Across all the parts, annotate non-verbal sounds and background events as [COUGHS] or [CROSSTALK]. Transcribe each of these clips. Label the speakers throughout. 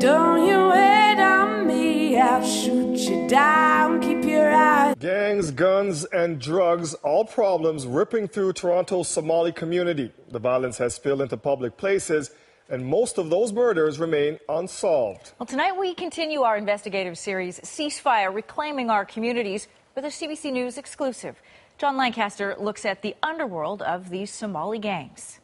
Speaker 1: Don't you wait on me, I'll shoot you down. Keep your eyes.
Speaker 2: Gangs, guns, and drugs, all problems ripping through Toronto's Somali community. The violence has spilled into public places, and most of those murders remain unsolved.
Speaker 3: Well, tonight we continue our investigative series, Ceasefire Reclaiming Our Communities, with a CBC News exclusive. John Lancaster looks at the underworld of these Somali gangs.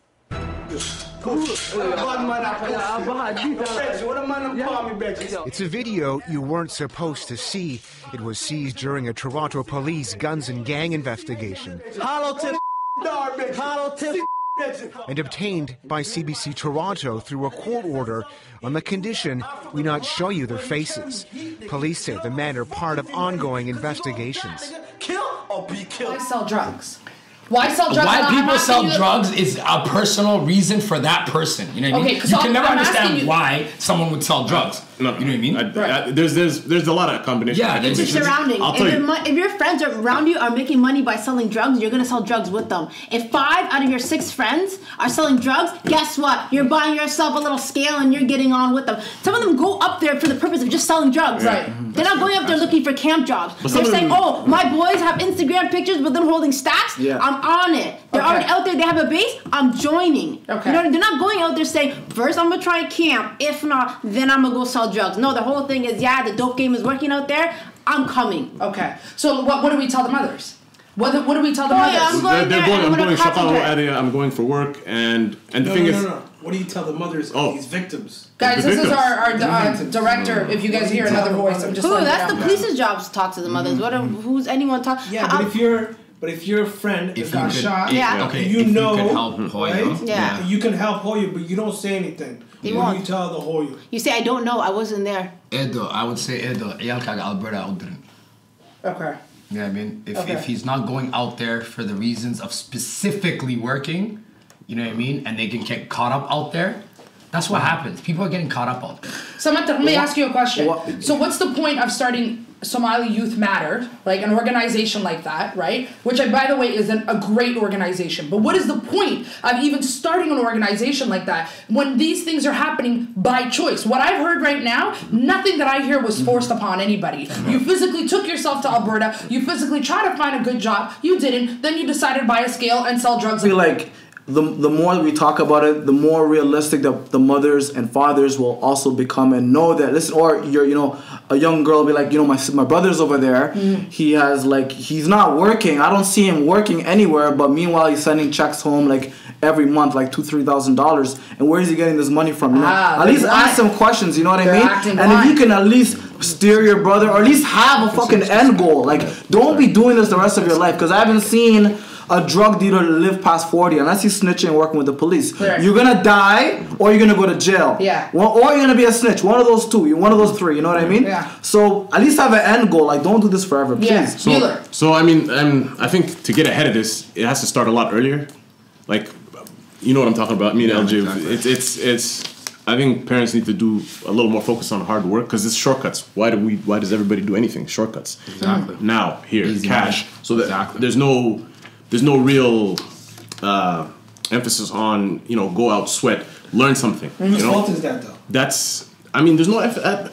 Speaker 4: It's a video you weren't supposed to see. It was seized during a Toronto police guns and gang investigation and obtained by CBC Toronto through a court order on the condition we not show you their faces. Police say the men are part of ongoing investigations.
Speaker 5: Why sell drugs? Why sell drugs?
Speaker 6: Why people sell
Speaker 5: you-
Speaker 6: drugs is a personal reason for that person. You know what I
Speaker 5: Okay,
Speaker 6: mean?
Speaker 5: 'cause
Speaker 6: You
Speaker 5: I'm-
Speaker 6: can never
Speaker 5: I'm asking
Speaker 6: understand
Speaker 5: you-
Speaker 6: why someone would sell drugs.
Speaker 7: No,
Speaker 6: You know what I mean?
Speaker 7: I- I- there's there's there's a lot of combinations.
Speaker 6: Yeah, there's-
Speaker 7: make.
Speaker 8: It's your surrounding.
Speaker 7: I'll
Speaker 8: If
Speaker 7: tell
Speaker 8: your,
Speaker 7: you.
Speaker 8: mo- if your friends around you are making money by selling drugs, you're gonna sell drugs with them. If five out of your six friends are selling drugs, guess what? You're buying yourself a little scale and you're getting on with them. Some of them go up there for the purpose of just selling drugs.
Speaker 5: Right.
Speaker 8: They're mm-hmm. not going up there looking for camp jobs.
Speaker 7: But
Speaker 8: They're saying,
Speaker 7: them-
Speaker 8: "Oh, my boys have Instagram pictures with them holding stacks.
Speaker 9: Yeah.
Speaker 8: I'm on it. They're
Speaker 5: Okay.
Speaker 8: already out there. They have a base. I'm joining.
Speaker 5: Okay.
Speaker 8: You know, they're not going out there saying, first I'm gonna try camp. If not, then I'm gonna go sell drugs. No, the whole thing is, yeah, the dope game is working out there. I'm coming.
Speaker 5: Okay. So what, what do we tell the mothers? What, do- what do we tell the
Speaker 8: Oh,
Speaker 5: mothers?
Speaker 8: yeah, I'm
Speaker 7: They're,
Speaker 8: going
Speaker 7: they're
Speaker 8: there
Speaker 7: going. I'm
Speaker 8: I'm gonna
Speaker 7: going area. I'm going for work, and and the
Speaker 10: No,
Speaker 7: thing
Speaker 10: no,
Speaker 7: is,
Speaker 10: no, no. What do you tell the mothers
Speaker 7: Oh.
Speaker 10: of these victims?
Speaker 5: Guys,
Speaker 7: The
Speaker 5: this is
Speaker 7: victims.
Speaker 5: our, our uh, director. If you guys hear another voice, I'm just
Speaker 8: Who?
Speaker 5: letting you
Speaker 8: That's the police's job to talk to the mothers. What? Are, who's anyone talk?
Speaker 10: Yeah,
Speaker 8: How-
Speaker 10: but if you're but if your friend
Speaker 6: if
Speaker 10: got
Speaker 6: could,
Speaker 10: shot,
Speaker 8: yeah.
Speaker 6: okay,
Speaker 10: you know,
Speaker 6: you help Hoyo,
Speaker 10: right?
Speaker 8: yeah.
Speaker 10: you can help Hoyo, but you don't say anything. You
Speaker 8: won't.
Speaker 10: You tell the Hoyo.
Speaker 8: You say, I don't know, I wasn't there.
Speaker 6: Edo, I would say Edo, Alberta
Speaker 5: Okay.
Speaker 6: Yeah, I mean, if,
Speaker 5: okay.
Speaker 6: if he's not going out there for the reasons of specifically working, you know what I mean, and they can get caught up out there, that's what happens. People are getting caught up on. there.
Speaker 5: Samantha, let me ask you a question.
Speaker 9: What-
Speaker 5: So, what's the point of starting Somali Youth Matter, like an organization like that, right? Which, I, by the way, is an, a great organization. But what is the point of even starting an organization like that when these things are happening by choice? What I've heard right now, nothing that I hear was forced upon anybody. You physically took yourself to Alberta. You physically tried to find a good job. You didn't. Then you decided to buy a scale and sell drugs.
Speaker 9: I feel like the, the more we talk about it, the more realistic the, the mothers and fathers will also become and know that listen or you're you know a young girl will be like you know my my brother's over there.
Speaker 5: Mm-hmm.
Speaker 9: he has like he's not working. I don't see him working anywhere but meanwhile he's sending checks home like every month like two three thousand dollars. And where is he getting this money from? You know
Speaker 5: Ah,
Speaker 9: at least ask some questions you know what
Speaker 5: They're
Speaker 9: I mean and if you can at least steer your brother or at least have a fucking end goal like don't be doing this the rest of your life. Because I haven't seen a drug dealer to live past 40 unless he's snitching and working with the police.
Speaker 5: Right.
Speaker 9: You're gonna die or you're gonna go to jail.
Speaker 5: Yeah.
Speaker 9: One, or you're gonna be a snitch. One of those two. You're one of those three. You know what I mean?
Speaker 5: Yeah.
Speaker 9: So at least have an end goal. Like don't do this forever, please.
Speaker 5: Yeah.
Speaker 7: So,
Speaker 5: Mueller.
Speaker 7: so I mean, um, I think to get ahead of this, it has to start a lot earlier. Like, you know what I'm talking about. Me and
Speaker 6: Yeah,
Speaker 7: LJ,
Speaker 6: exactly.
Speaker 7: it's it's it's. I think parents need to do a little more focus on hard work because it's shortcuts. Why do we? Why does everybody do anything? Shortcuts.
Speaker 6: Exactly.
Speaker 7: Now here,
Speaker 6: Easy
Speaker 7: cash.
Speaker 6: money.
Speaker 7: So that
Speaker 6: Exactly.
Speaker 7: there's no there's no real uh, emphasis on you know go out sweat learn something.
Speaker 10: Whose
Speaker 7: You know
Speaker 10: fault is that though?
Speaker 7: that's I mean there's no uh,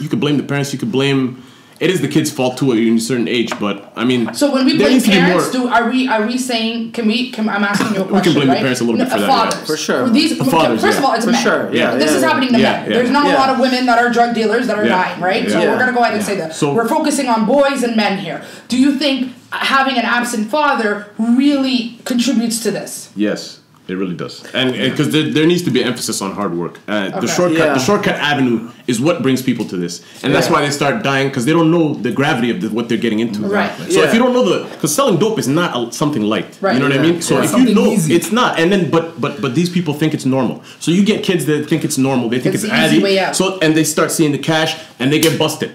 Speaker 7: you could blame the parents you could blame it is the kid's fault too at a certain age but I mean
Speaker 5: So when we blame
Speaker 7: needs to be
Speaker 5: parents, do are we are we saying can we? Can, I'm asking you a question. [COUGHS]
Speaker 7: We can blame the parents a little bit for that, yeah.
Speaker 9: For sure.
Speaker 5: These
Speaker 7: The fathers,
Speaker 5: first of all, it's
Speaker 9: For
Speaker 5: men.
Speaker 9: sure, yeah,
Speaker 5: this
Speaker 9: yeah,
Speaker 5: is
Speaker 9: yeah.
Speaker 5: happening to
Speaker 7: Yeah,
Speaker 5: men.
Speaker 7: yeah.
Speaker 5: There's not a lot of women that are drug dealers that are
Speaker 7: Yeah.
Speaker 5: dying, right? So
Speaker 7: Yeah.
Speaker 5: we're gonna go ahead and
Speaker 7: Yeah.
Speaker 5: say that.
Speaker 7: So-
Speaker 5: we're focusing on boys and men here. Do you think having an absent father really contributes to this?
Speaker 7: yes it really does and because there, there needs to be emphasis on hard work uh, the
Speaker 5: Okay.
Speaker 7: shortcut
Speaker 9: Yeah.
Speaker 7: the shortcut avenue is what brings people to this and that's
Speaker 5: Yeah.
Speaker 7: why they start dying because they don't know the gravity of the, what they're getting into
Speaker 5: Right.
Speaker 7: so if
Speaker 9: Yeah.
Speaker 7: you don't know the because selling dope is not a, something light
Speaker 5: Right.
Speaker 7: you know what I
Speaker 9: Yeah.
Speaker 7: mean so
Speaker 6: Yeah.
Speaker 7: if
Speaker 6: Something
Speaker 7: you know
Speaker 6: easy.
Speaker 7: it's not and then but but but these people think it's normal so you get kids that think it's normal they think
Speaker 5: It's
Speaker 7: it's,
Speaker 5: the easy
Speaker 7: addy
Speaker 5: way out.
Speaker 7: so and they start seeing the cash and they get busted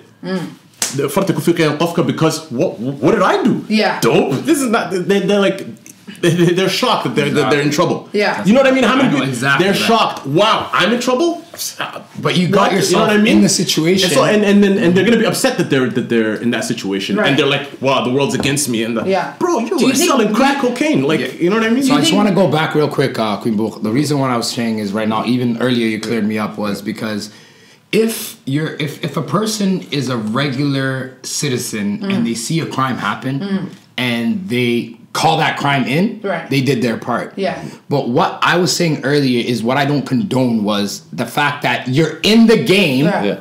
Speaker 7: The- فرط يكون في كده طفكة because what what did I do
Speaker 5: Yeah.
Speaker 7: dope this is not they, they're like they- they- they're shocked that they're that they're in trouble.
Speaker 5: Yeah.
Speaker 7: You know what I mean? How many people?
Speaker 6: exactly
Speaker 7: They're
Speaker 6: that.
Speaker 7: shocked. Wow, I'm in trouble.
Speaker 6: But you got
Speaker 7: What?
Speaker 6: yourself in the situation.
Speaker 7: And so and and then and they're gonna be upset that they're that they're in that situation,
Speaker 5: Right.
Speaker 7: and they're like, "Wow, the world's against me." And the,
Speaker 5: Yeah.
Speaker 7: bro, you
Speaker 5: Do you
Speaker 7: were
Speaker 5: think-
Speaker 7: selling crack cocaine, like you know what I mean?
Speaker 6: So I just want to go back real quick, uh, Queen Book. The reason why I was saying is right now, even earlier you cleared me up was because if you're if if a person is a regular citizen
Speaker 5: Mm.
Speaker 6: and they see a crime happen and they call that crime in,
Speaker 5: Right.
Speaker 6: they did their part.
Speaker 5: Yeah.
Speaker 6: But what I was saying earlier is what I don't condone was the fact that you're in the game
Speaker 5: Yeah.
Speaker 7: yeah,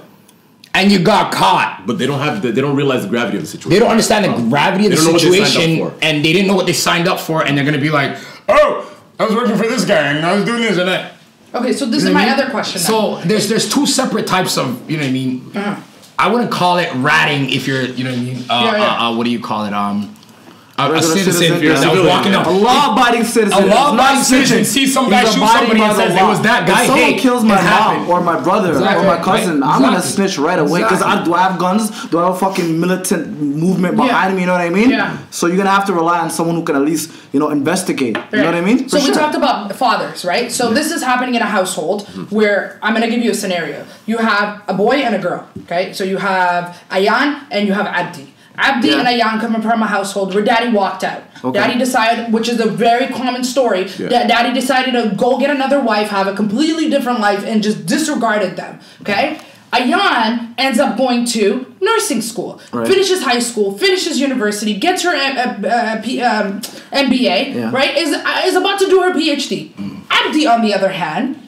Speaker 6: and you got caught.
Speaker 7: but they don't have the, they don't realize the gravity of the situation.
Speaker 6: They don't understand the gravity of
Speaker 7: They
Speaker 6: the
Speaker 7: don't know what they signed up
Speaker 6: situation, and they didn't know what they signed up for, and they're gonna be like, "Oh, I was working for this guy, and I was doing this and that."
Speaker 5: Okay, so this
Speaker 6: You
Speaker 5: is my
Speaker 6: mean?
Speaker 5: other question. then.
Speaker 6: So there's there's two separate types of you know what I mean.
Speaker 5: Uh-huh.
Speaker 6: I wouldn't call it ratting if you're you know what I mean. Uh,
Speaker 5: Yeah, yeah.
Speaker 6: Uh, uh, what do you call it? Um, a, a citizen,
Speaker 9: citizen,
Speaker 6: that
Speaker 9: yeah.
Speaker 6: was walking
Speaker 7: yeah.
Speaker 6: down.
Speaker 9: A law-abiding citizen.
Speaker 6: A law-abiding citizen sees some guy shoot somebody and says, "It was that guy,
Speaker 9: If someone kills my mom or my brother
Speaker 6: Exactly,
Speaker 9: or my cousin,
Speaker 6: right,
Speaker 9: I'm gonna snitch right away because I
Speaker 6: Exactly.
Speaker 9: do I have guns? Do I have a fucking militant movement
Speaker 5: Yeah.
Speaker 9: behind me? You know what I mean?
Speaker 5: Yeah.
Speaker 9: So you're gonna have to rely on someone who can at least you know investigate. You know what I mean?
Speaker 5: So
Speaker 9: For
Speaker 5: we talked about fathers, right? So this is happening in a household mm-hmm. where I'm gonna give you a scenario. You have a boy and a girl, okay? So you have Ayan and you have Abdi. Abdi
Speaker 9: Yeah.
Speaker 5: and Ayan come from a household where daddy walked out.
Speaker 9: Okay.
Speaker 5: Daddy decided, which is a very common story, that daddy decided to go get another wife, have a completely different life, and just disregarded them, okay? Ayan ends up going to nursing school,
Speaker 9: Right.
Speaker 5: finishes high school, finishes university, gets her uh, uh, P, um, MBA,
Speaker 9: Yeah.
Speaker 5: right? Is uh, is about to do her PhD. Abdi, on the other hand,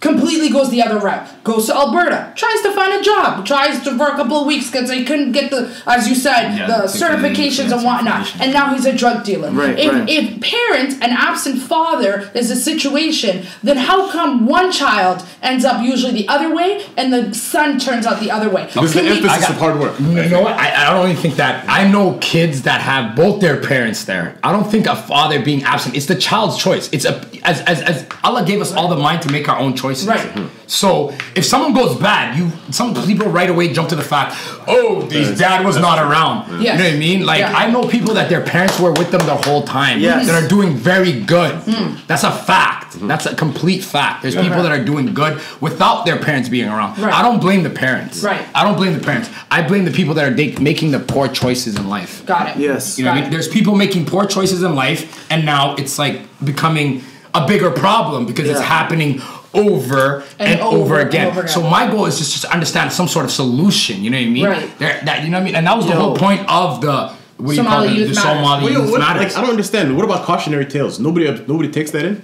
Speaker 5: completely goes the other route. Goes to Alberta, tries to find a job, tries to for a couple of weeks because he couldn't get the, as you said,
Speaker 6: Yeah,
Speaker 5: the certifications and whatnot. And now he's a drug dealer.
Speaker 9: Right,
Speaker 5: if,
Speaker 9: right.
Speaker 5: if parent, an absent father, is a situation, then how come one child ends up usually the other way and the son turns out the other way?
Speaker 7: Because the
Speaker 5: we-
Speaker 7: emphasis
Speaker 6: I
Speaker 7: of hard work.
Speaker 6: You know what? I, I don't even think that. I know kids that have both their parents there. I don't think a father being absent. It's the child's choice. It's a as as, as Allah gave us all the mind to make our own choices.
Speaker 5: Right.
Speaker 6: So if someone goes bad, you some people right away jump to the fact, oh, his dad was not around.
Speaker 5: Yes.
Speaker 6: You know what I mean? Like
Speaker 5: Yeah.
Speaker 6: I know people that their parents were with them the whole time.
Speaker 9: Yes.
Speaker 6: That are doing very good.
Speaker 5: Hmm.
Speaker 6: That's a fact. That's a complete fact. There's people that are doing good without their parents being around.
Speaker 5: Right.
Speaker 6: I don't blame the parents.
Speaker 5: Right.
Speaker 6: I don't blame the parents. I blame the people that are da- making the poor choices in life.
Speaker 5: Got it.
Speaker 9: Yes.
Speaker 6: You know what I mean? There's people making poor choices in life, and now it's like becoming a bigger problem because it's happening over and,
Speaker 5: And
Speaker 6: over,
Speaker 5: over and
Speaker 6: again.
Speaker 5: over again.
Speaker 6: So my goal is just, just to understand some sort of solution. You know what I mean?
Speaker 5: Right.
Speaker 6: There, that you know what I mean? And that was the whole point of the what do you
Speaker 5: Somali
Speaker 6: call it?
Speaker 5: Youth
Speaker 6: The Somali
Speaker 7: Well, yo,
Speaker 6: Youth
Speaker 7: what- like I don't understand. What about cautionary tales? Nobody nobody takes that in.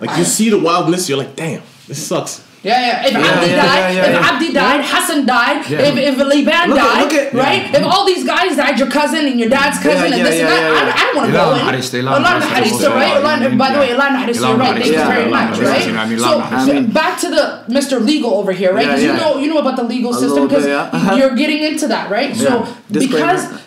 Speaker 7: Like you see the wildness, you're like, damn, this sucks.
Speaker 5: Yeah, yeah. If Abdi
Speaker 9: yeah,
Speaker 5: died,
Speaker 9: yeah, yeah,
Speaker 5: if. Abdi died, Hassan died,
Speaker 9: Yeah.
Speaker 5: if, if Liban
Speaker 9: Look at-
Speaker 5: died,
Speaker 9: look at-
Speaker 5: right? If all these guys died, your cousin and your dad's cousin
Speaker 9: Yeah,
Speaker 5: and
Speaker 9: yeah,
Speaker 5: this and
Speaker 9: yeah,
Speaker 5: that,
Speaker 9: yeah,
Speaker 5: I,
Speaker 9: yeah.
Speaker 5: I don't want to go in.
Speaker 6: Harista, Ilana
Speaker 5: Ilana
Speaker 6: Harista,
Speaker 5: Harista, right?
Speaker 6: Harista,
Speaker 5: by the way,
Speaker 6: yeah.
Speaker 5: Ilana Harista, you're right. Thank you very much, right?
Speaker 6: I mean,
Speaker 5: So,
Speaker 6: Ilana
Speaker 9: Harista.
Speaker 5: so back to the Mr. Legal over here, right?
Speaker 9: Yeah,
Speaker 5: 'Cause
Speaker 9: yeah.
Speaker 5: you know, you know about the legal system because
Speaker 9: yeah. [LAUGHS]
Speaker 5: you're getting into that, right? So
Speaker 9: Yeah. Disclaimer.
Speaker 5: because [LAUGHS]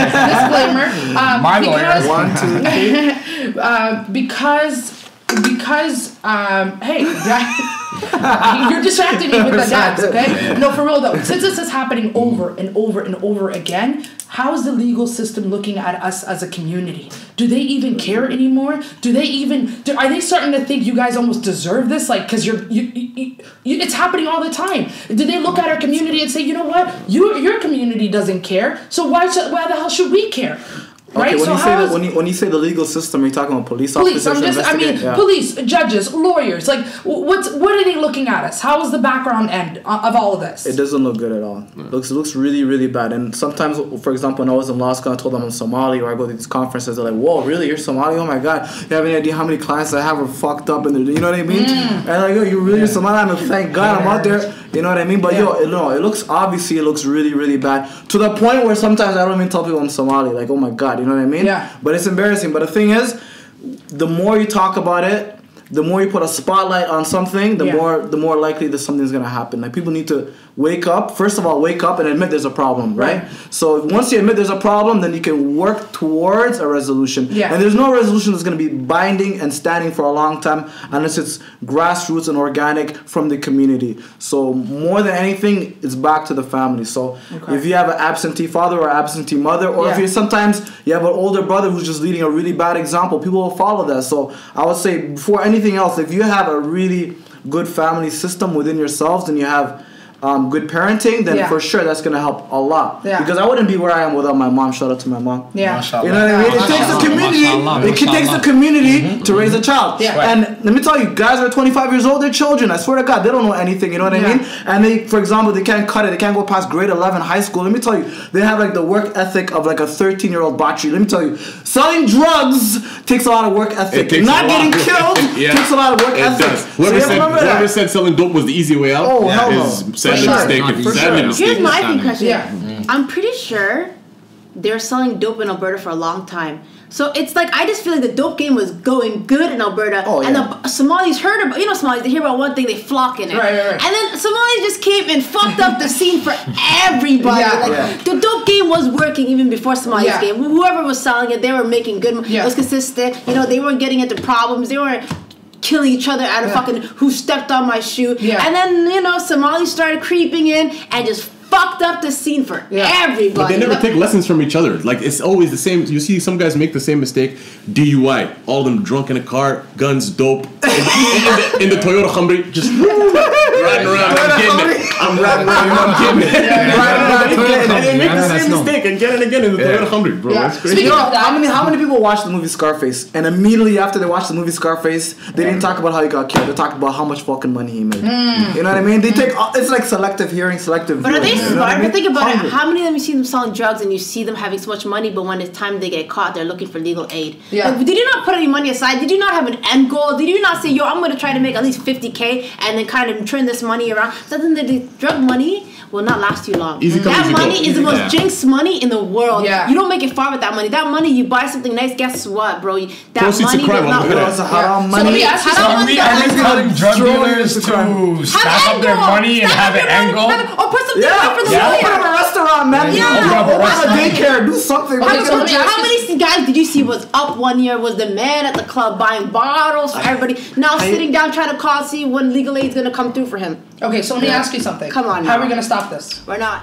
Speaker 5: disclaimer, um, [LAUGHS]
Speaker 6: My lawyer.
Speaker 5: because
Speaker 9: One, two, three.
Speaker 5: uh, because because um, hey, that- you're distracting me with the dads. Okay, no, for real though. Since this is happening over and over and over again, how is the legal system looking at us as a community? Do they even care anymore? Do they even? Do, are they starting to think you guys almost deserve this? Like, because you're you, you, you, it's happening all the time. Do they look at our community and say, you know what, you your community doesn't care, so why why the hell should we care? Right?
Speaker 9: Okay, when
Speaker 5: so
Speaker 9: you say
Speaker 5: how
Speaker 9: that,
Speaker 5: is-
Speaker 9: when you when you say the legal system, you're talking about police,
Speaker 5: Police.
Speaker 9: officers.
Speaker 5: I'm just. I mean,
Speaker 9: yeah.
Speaker 5: police, judges, lawyers. Like, what's what are they looking at us? How is the background end of all of this?
Speaker 9: It doesn't look good at all. looks looks really really bad. And sometimes, for example, when I was in law school, I told them I'm Somali, or I go to these conferences. They're like, "Whoa, really? You're Somali? Oh my god! You have any idea how many clients I have are fucked up and they're, you know what I mean?
Speaker 5: Mm.
Speaker 9: And like, yo, you really Somali? I'm like, thank God I'm out there. You know what I mean? But yo, it, no, it looks obviously it looks really really bad to the point where sometimes I don't even tell people I'm Somali. Like, oh my god, you know what I mean?
Speaker 5: Yeah.
Speaker 9: But it's embarrassing. But the thing is, the more you talk about it, the more you put a spotlight on something, the
Speaker 5: Yeah.
Speaker 9: more the more likely that something's gonna happen. Like people need to wake up. First of all, wake up and admit there's a problem, right?
Speaker 5: Right.
Speaker 9: So once you admit there's a problem, then you can work towards a resolution.
Speaker 5: Yeah.
Speaker 9: And there's no resolution that's gonna be binding and standing for a long time unless it's grassroots and organic from the community. So more than anything, it's back to the family. So
Speaker 5: Okay.
Speaker 9: if you have an absentee father or absentee mother, or if you sometimes you have an older brother who's just leading a really bad example, people will follow that. So I would say before anything else, if you have a really good family system within yourselves and you have um, good parenting, then
Speaker 5: Yeah.
Speaker 9: for sure that's gonna help a lot.
Speaker 5: Yeah.
Speaker 9: Because I wouldn't be where I am without my mom. Shout out to my mom.
Speaker 5: Yeah.
Speaker 9: You know what I mean? It takes a community.
Speaker 6: Mashallah,
Speaker 9: It takes a
Speaker 6: mashallah.
Speaker 9: community to raise a child.
Speaker 5: Yeah.
Speaker 9: And let me tell you, guys are 25 years old. They're children. I swear to God, they don't know anything. You know what I
Speaker 5: Yeah.
Speaker 9: mean? And they, for example, they can't cut it. They can't go past grade 11 high school. Let me tell you, they have like the work ethic of like a 13 year old botchery. Let me tell you, selling drugs takes a lot of work ethic.
Speaker 7: takes
Speaker 9: Not
Speaker 7: a lot.
Speaker 9: getting [LAUGHS] killed
Speaker 7: Yeah.
Speaker 9: takes a lot of work
Speaker 7: It
Speaker 9: ethic.
Speaker 7: does.
Speaker 9: So
Speaker 7: Whoever
Speaker 9: you
Speaker 7: said whoever said selling dope was the easy way out
Speaker 9: Oh, hell no.
Speaker 7: is sadly
Speaker 5: sure.
Speaker 7: mistaken.
Speaker 6: For
Speaker 7: Sadly
Speaker 6: sure.
Speaker 7: mistaken.
Speaker 8: Here's my
Speaker 6: Understanding.
Speaker 8: question.
Speaker 5: Yeah.
Speaker 8: I'm pretty sure they're selling dope in Alberta for a long time. So it's like I just feel like the dope game was going good in Alberta,
Speaker 9: Oh,
Speaker 8: and the Somalis heard about. You know, Somalis they hear about one thing, they flock in it,
Speaker 5: Right, right, right.
Speaker 8: and then Somalis just came and fucked up the scene for [LAUGHS] everybody.
Speaker 5: Yeah.
Speaker 8: Like
Speaker 9: Yeah.
Speaker 8: the dope game was working even before Somalis
Speaker 5: Yeah.
Speaker 8: game. Whoever was selling it, they were making good.
Speaker 5: Yeah.
Speaker 8: It was consistent. You know, they weren't getting into problems. They weren't killing each other out of
Speaker 5: Yeah.
Speaker 8: fucking who stepped on my shoe.
Speaker 5: Yeah.
Speaker 8: And then you know Somalis started creeping in and just fucked up the scene for
Speaker 5: Yeah.
Speaker 8: everybody.
Speaker 7: But they never take lessons from each other. Like it's always the same. You see some guys make the same mistake. DUI, all of them drunk in a car, guns, dope, [LAUGHS] in the, in the, in the Toyota Camry, just [LAUGHS] riding around. I'm getting it. I'm riding around. I'm [LAUGHS] getting it. Riding around, I'm getting it. And they make
Speaker 6: I know
Speaker 7: the
Speaker 6: that's
Speaker 7: same
Speaker 6: known.
Speaker 7: mistake again and again in the Toyota Camry, bro. That's crazy.
Speaker 5: Speaking of that-
Speaker 9: how many how many people watched the movie Scarface and immediately after they watched the movie Scarface, they didn't mm. talk about how he got killed. They talked about how much fucking money he made. Mm. You know what I mean? They take it's like selective hearing, selective.
Speaker 8: But are they
Speaker 9: viewing, you know what I
Speaker 8: smart? But think about it. How many of them you see them selling drugs and you see them having so much money, but when it's time they get caught, they're looking for legal aid?
Speaker 5: Yeah.
Speaker 8: Like, did you not put any money aside? Did you not have an end goal? Did you not say, yo, I'm going to try to make at least 50K and then kind of turn this money around? So then the, the drug money will not last you long.
Speaker 7: Easy come,
Speaker 8: that
Speaker 7: easy go.
Speaker 8: money is
Speaker 7: Easy
Speaker 8: the most
Speaker 7: go.
Speaker 8: jinx money in the world.
Speaker 5: Yeah.
Speaker 8: You don't make it far with that money. That money, you buy something nice, guess what, bro? That
Speaker 7: Proceeds of
Speaker 8: money
Speaker 7: crime,
Speaker 8: does not
Speaker 7: look at that.
Speaker 9: it's a
Speaker 5: Yeah. So
Speaker 9: money.
Speaker 5: let me ask you
Speaker 8: Haram
Speaker 6: Are
Speaker 5: something.
Speaker 6: we, are we telling drug
Speaker 9: Throwing
Speaker 6: dealers
Speaker 9: into crime.
Speaker 6: to
Speaker 8: Have
Speaker 6: stack up their money and have
Speaker 8: up
Speaker 6: an
Speaker 8: your
Speaker 6: end goal?
Speaker 8: Or put something
Speaker 9: Yeah,
Speaker 8: for the
Speaker 9: yeah.
Speaker 8: lawyer.
Speaker 9: Open up a restaurant, man.
Speaker 8: Yeah.
Speaker 9: Open up a daycare. Do something.
Speaker 5: Okay,
Speaker 9: man.
Speaker 5: so me
Speaker 8: How many guys did you see was up one year? Was the man at the club buying bottles for everybody? Now sitting down trying to call see when legal aid's gonna come through for him.
Speaker 5: Okay, so let me ask you something.
Speaker 8: Come on
Speaker 5: How are we gonna stop this?
Speaker 8: We're not.